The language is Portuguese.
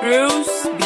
Bruce